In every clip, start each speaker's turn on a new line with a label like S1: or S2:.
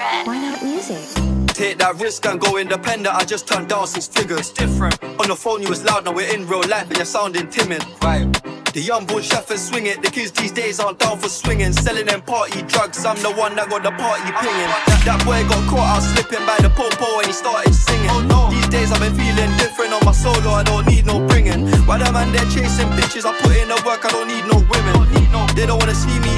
S1: not music?
S2: Take that risk and go independent. I just turned down six figures. Different. On the phone, you was loud. Now we're in real life, and you're sounding timid. Right. The young boy chef and swing it. The kids these days aren't down for swinging. Selling them party drugs. I'm the one that got the party pinging. That boy got caught out slipping by the popo and he started singing. Oh no. These days I've been feeling different on my solo. I don't need no bringing. Why the man they're chasing bitches? I put in the work. I don't need no women. They don't wanna see me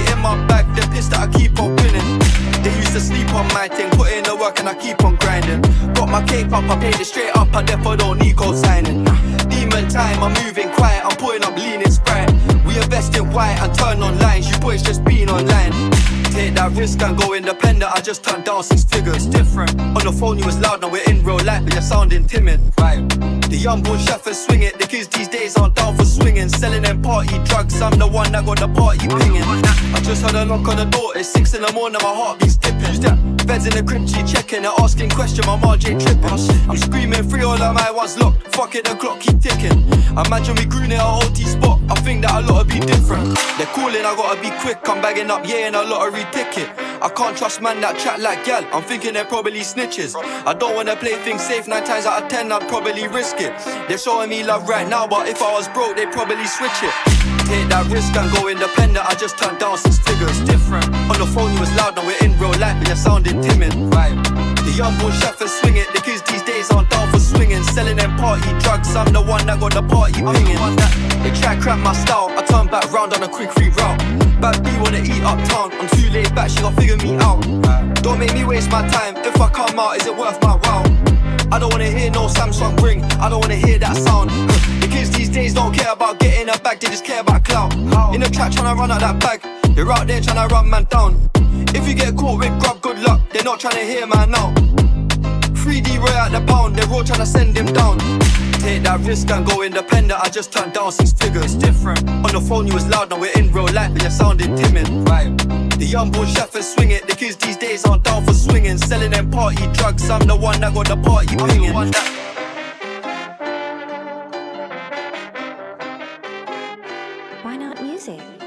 S2: my thing, put in the work and I keep on grinding. Got my cake up, I paid it straight up, I therefore don't need co-signing. Demon time, I'm moving quiet, I'm putting up leaning sprite. We invest in white and turn on lines, you boys just being online. Take that risk and go independent, I just turned down six figures. Different. On the phone you was loud, now we're in real life, but you're sounding timid. Right. The young boy chef and swing it, the kids these days aren't down for swinging. Selling them party drugs, I'm the one that got the party pinging. I just had a knock on the door, it's six in the morning, my heart beats tipping. Feds in the crib, G checking, they're asking question, my RJ tripping. I'm screaming free all of my ones locked, fuck it, the clock keep ticking. Imagine we grew near a OT spot, I think that a lot be different. They're calling, I gotta be quick, I'm bagging up, yeah, in a lottery ticket. I can't trust man that chat like gal, I'm thinking they're probably snitches. I don't wanna play things safe, nine times out of ten, I'd probably risk it. They're showing me love right now, but if I was broke, they'd probably switch it. Take that risk and go independent, I just turned down six figures. Different. On the phone, you was loud, you're sounding timid. Right. The young boy and swing it, the kids these days aren't down for swinging. Selling them party drugs, I'm the one that got the party pinging. They try crap my style, I turn back round on a quick free route. Bad B wanna eat up uptown, I'm too laid back, she gon' figure me out. Don't make me waste my time, if I come out, is it worth my while? I don't wanna hear no Samsung ring, I don't wanna hear that sound. The kids these days don't care about getting a bag, they just care about clout. In the track tryna run out that bag, you're out there tryna run man down. If you get caught with grub, good luck, they're not tryna hear man now. 3D Roy out the pound, they're all tryna send him down. Take that risk and go independent, I just turned down six figures. Different. On the phone you was loud, now we're in real life, but you're sounding timid. Right. The young boy chef and swing it, the kids these days aren't down for swinging. Selling them party drugs, I'm the one that got the party pinging.
S1: Why not music?